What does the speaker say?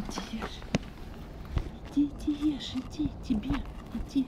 Иди ешь. Иди, иди ешь, иди, тебе, иди.